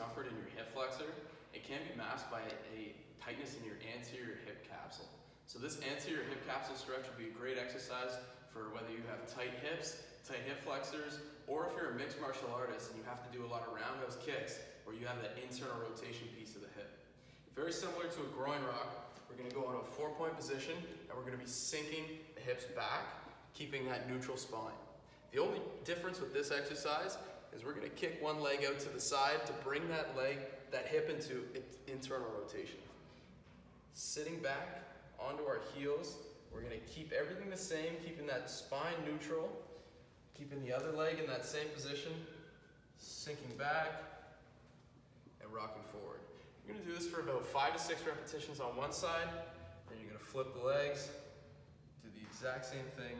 discomfort in your hip flexor, it can be masked by a tightness in your anterior hip capsule. So this anterior hip capsule stretch would be a great exercise for whether you have tight hips, tight hip flexors, or if you're a mixed martial artist and you have to do a lot of roundhouse kicks where you have that internal rotation piece of the hip. Very similar to a groin rock, we're gonna go into a four point position and we're gonna be sinking the hips back, keeping that neutral spine. The only difference with this exercise is we're gonna kick one leg out to the side to bring that leg, that hip into internal rotation. Sitting back onto our heels, we're gonna keep everything the same, keeping that spine neutral, keeping the other leg in that same position, sinking back, and rocking forward. You're gonna do this for about five to six repetitions on one side, then you're gonna flip the legs, do the exact same thing